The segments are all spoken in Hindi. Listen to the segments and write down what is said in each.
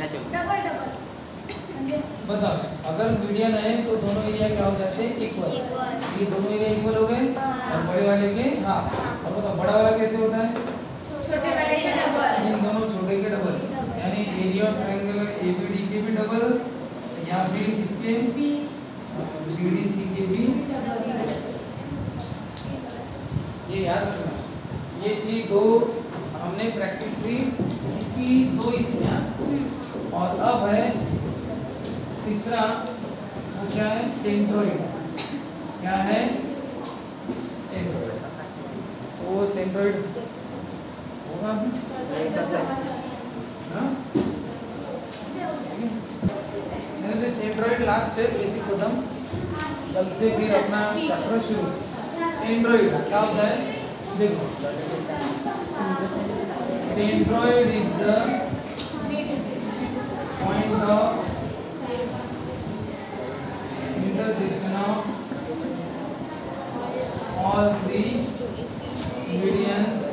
डबल डबल बताओ अगर मीडियन है तो दोनों एरिया क्या हो जाते? हैं इक्वल ये दोनों एरिया इक्वल हो गए? हाँ। और बड़े वाले के हाफ़ और बताओ बड़ा वाला कैसे होता है? छोटे वाले का डबल इन दोनों छोटे के डबल यानी एरिया ऑफ़ ट्रायंगल एबीडी के भी डबल या फिर इसके बी बीडीसी के भी ये याद रखना। ये थी दो हमने प्रैक्टिस की। इसकी दो हिस्सियाँ। और अब है तीसरा वो क्या है सेंट्रोइड। क्या है? सेंट्रोइड। तो वो सेंट्रोइड होगा हाँ? तो सेंट्रोइड लास्ट है बेसिक खत्म। कल से फिर अपना चैप्टर शुरू। सेंट्रोइड, क्या होता है? देखो। Centroid is the point of intersection of all three medians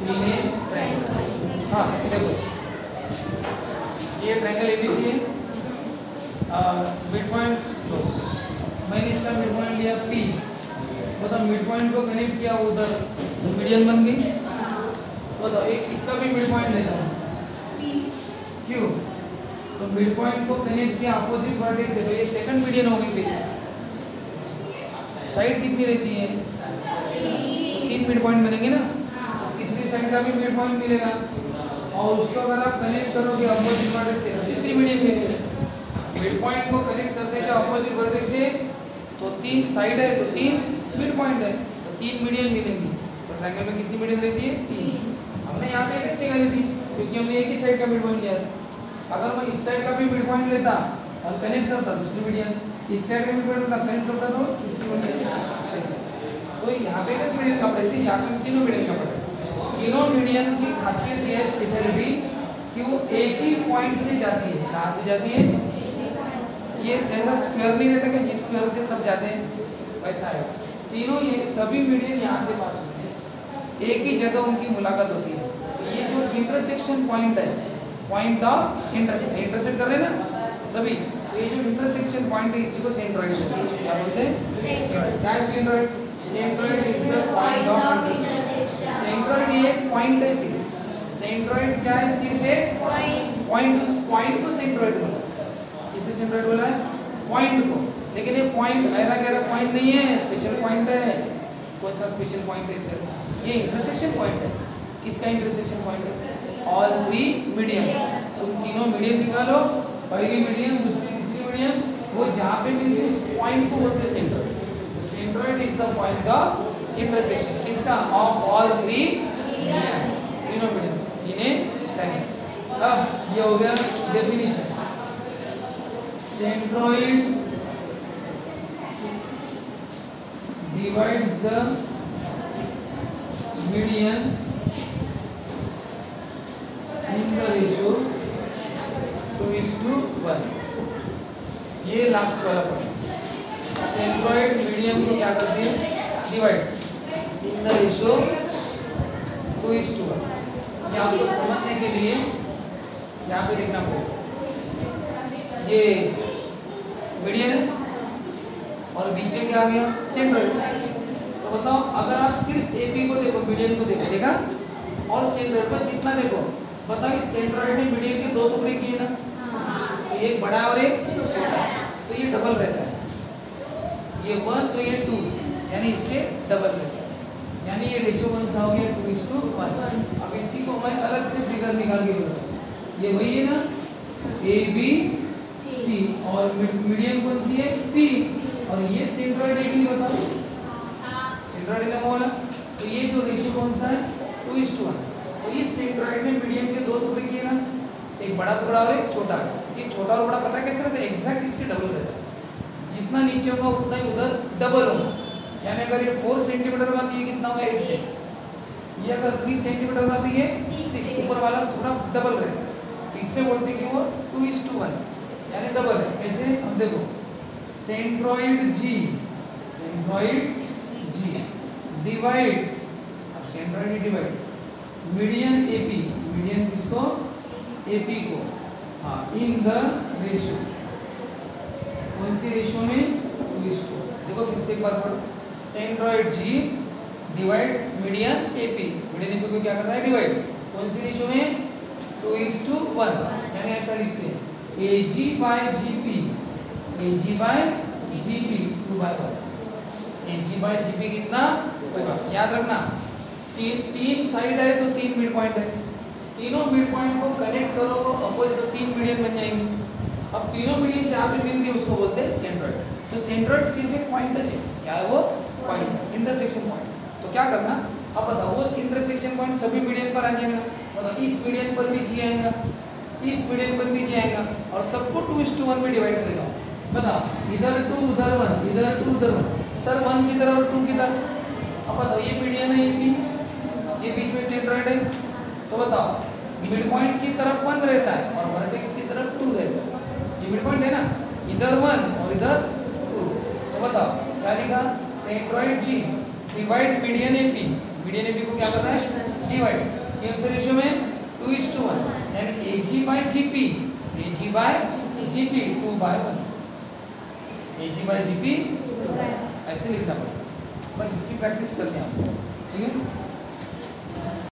in a triangle. हाँ देखो ये ट्रायंगल एबीसी है मिड पॉइंट लो मैंने इसका मिड पॉइंट बताओ मिड पॉइंट को कनेक्ट किया उधर तो मीडियन बन गई। बताओ एक, इसका भी मिड पॉइंट लेता हूँ क्यों? तो मिड पॉइंट को कनेक्ट किया अपोजिट वर्टेक्स से तो ये सेकंड मीडियन हो गई फिर। साइड कितनी रहती है? तीन मिड पॉइंट बनेंगे ना? तीसरी साइड का भी मिड पॉइंट मिलेगा। और उसको अगर आप कनेक्ट करोगे अपोजिट वर्टेक्स से तो तीसरी मीडियन मिलेगी मिड पॉइंट को कनेक्ट करते हैं अपोजिट वर्टेक्स से तो तीन साइड है तो तीन मिड पॉइंट है? तो तीन मीडियन मिलेंगी। तो ट्रायंगल में कितनी मीडियन रहती है? तीन। हमने यहाँ पे किसने करी थी? क्योंकि हमने एक ही साइड का मिड पॉइंट लिया था। अगर मैं इस साइड का भी मिड पॉइंट लेता और कनेक्ट करता दूसरी मीडियन इस साइड का मिड पॉइंट लेता कनेक्ट करता तो तीसरी मीडियन ऐसे। तो यहाँ पे किस मीडियन का पढ़े थे? यहाँ पे तीनों मीडियन का पढ़े तीनों मीडियन की खासियत ये है स्पेशलिटी कि वो एक ही पॉइंट से जाती है। कहाँ से जाती है? ये जैसा स्क्वायर नहीं रहता कि जिस स्क्वायर से सब जाते हैं वैसा है। तीनों ये सभी मीडियन यहाँ से पास होते हैं। एक ही जगह उनकी मुलाकात होती है। तो ये जो इंटरसेक्शन पॉइंट है पॉइंट ऑफ़ इंटरसेक्ट इंटरसेक्ट कर रहे हैं ना? सभी तो ये जो इंटरसेक्शन पॉइंट है इसी को सेंट्रोइड हैं। क्या बोलते हैं? है centroid centroid is the point of intersection centroid ये एक पॉइंट है सिर्फ़। सेंट्रोइड क्या है? सिर्फ़ एक पॉइंट उस पॉइंट को सेंट्रोइड बोला। किसे सेंट्रोइड बोला है? पॉइंट को। लेकिन ये पॉइंट ऐरा गैरा पॉइंट नहीं है स्पेशल पॉइंट है, कौन सा स्पेशल पॉइंट है सर ये इंटरसेक्शन पॉइंट है। किसका इंटरसेक्शन पॉइंट है? ऑल थ्री मीडियम तुम तीनों मीडियम निकालो, पहली मीडियम दूसरी, तीसरी मीडियम वो जहाँ पे मिलती है उस पॉइंट को बोलते हैं centroid centroid is the point of intersection किसका? ऑफ़ ऑल थ्री तीनों मीडियम इन्हें अब ये हो गया definition centroid divides the median in the ratio 2 is to 1 ये लास्ट वाला पॉइंट सेंट्रोइड मीडियम को क्या करती है? Divide in the ratio 2 is to 1 ये आपको समझने के लिए यहाँ पे लिखना पड़ेगा. ये मीडियम है. और बीच में क्या आ गया? सेंट्रोइड तो बताओ, अगर आप सिर्फ़ एपी को देखो मीडियन को देखो, देखा? और सेंट्रोइड बस इतना देखो। बताओ, इस सेंट्रोइड में मीडियन के दो टुकड़े किए ना? तो एक बड़ा और एक छोटा। तो ये डबल रहता है। ये वन तो ये टू यानी इसके डबल रहता है। यानी ये रेशियो कौन सा हो गया टू इज़ टू वन अब इसी को मैं अलग से फिगर निकाल के बोलूँ ये वही है ना? ए बी सी और मीडियम कौन सी है? पी और ये सेंट्रोइड है कि नहीं बताओ। सेंट्रोइड है। बोला तो ये जो रेशियो कौन सा है? टू इज़ टू वन तो ये सेंट्रोइड में मीडियम के दो टुकड़े किए ना एक बड़ा टुकड़ा और एक छोटा। एक छोटा और बड़ा पता कैसे रहता है एग्जैक्ट इससे डबल रहता है। जितना नीचे होगा उतना ही उधर डबल होगा। यानी अगर ये फोर सेंटीमीटर का तो ये कितना होगा? एट से। ये अगर थ्री सेंटीमीटर का तो ये सिक्स ऊपर वाला थोड़ा डबल रहता है। इसमें बोलते हैं कि वो टू इज़ टू वन यानी डबल है। ऐसे हम देखो। Centroid G centroid G divides अब centroid divides median AP median किस एपी को. हाँ इन द रेशियो कौन सी रेशियो में? टू इज़ देखो फिर से एक बार पढ़ो. Centroid G divide median AP median AP को क्या कर रहा है? डिवाइड कौन सी रेशियो में? टू इज़ टू वन यानी ऐसा लिखते हैं A G by G P A G by G P two by one A कितना? याद रखना, तीन तीन साइड है तो तीन मिड पॉइंट है। तीनों मिड पॉइंट को कनेक्ट करो अपोजिट तो तीन मीडियन बन जाएँगे। अब तीनों मीडियन जहाँ पे मिल गए उसको बोलते हैं सेंट्रोइड तो सेंट्रोइड सिर्फ़ एक पॉइंट है क्या है वो? पॉइंट इंटरसेक्शन पॉइंट तो क्या करना? अब बताओ, वो इंटरसेक्शन पॉइंट सभी मीडियन पर आ जाएगा। मतलब इस मीडियन पर भी जी आएगा, इस मीडियन पर भी जी आएगा। और सबको टू इस टू वन में डिवाइड करेगा। बताओ इधर टू उधर वन इधर टू उधर वन सर वन किधर और टू किधर? अब बताओ, ये मीडियन है ये भी ये बीच में सेंट्रोइड है? तो बताओ मिड पॉइंट की तरफ़ वन रहता है और वर्टेक्स की तरफ़ टू रहता है। ये मिड पॉइंट है ना? इधर वन और इधर टू तो बताओ, क्या लिखा? Centroid G divide median AP median AP को क्या करना है? डिवाइड किस रेशियो में टू इज़ टू वन यानी A G by G P A G by G P two by one A G by G P ऐसे लिखना पड़ेगा। बस इसकी प्रैक्टिस करते हैं हम। ठीक है?